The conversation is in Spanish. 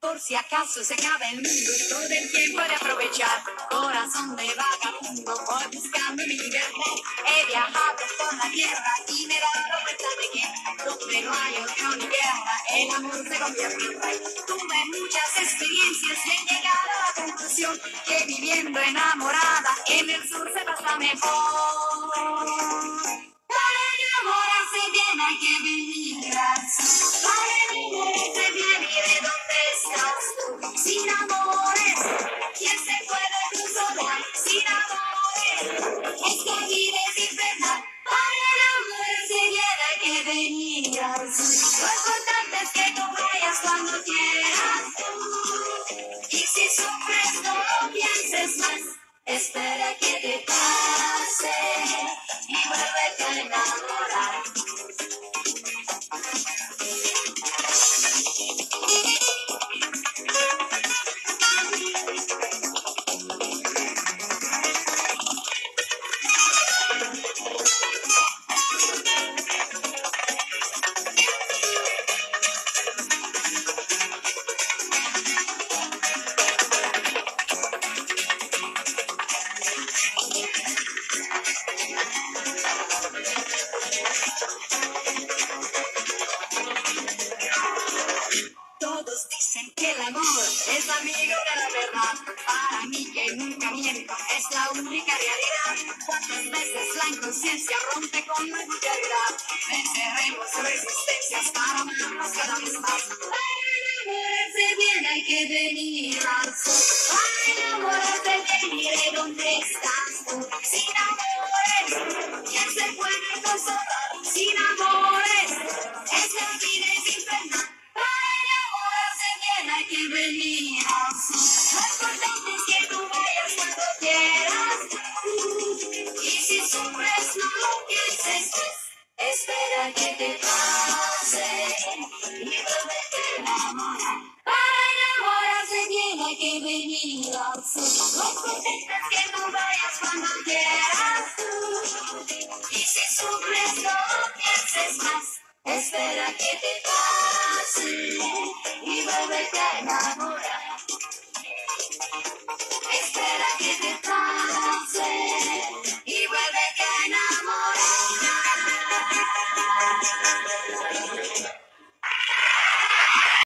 Por si acaso se acaba el mundo, todo el tiempo de aprovechar. Corazón de vagabundo, voy buscando mi libertad. He viajado por la tierra y me he dado cuenta de que donde no hay odio ni guerra, el amor se convierte en rey. Tuve muchas experiencias y he llegado a la conclusión que viviendo enamorada en el sur se pasa mejor. Cuando quieras tú. Y si sufres no pienses más. Espera que te pase Todos dicen que el amor es amigo de la verdad. Para mí que nunca miento es la única realidad. Cuántas veces la inconsciencia rompe con la vulgaridad. Venceremos resistencias para amarnos cada vez más. Para enamorarse bien hay que venir al sur. Para enamorarse bien y de dónde estás tú. Sin amores, ¿quién se puede consolar? Espera que te pase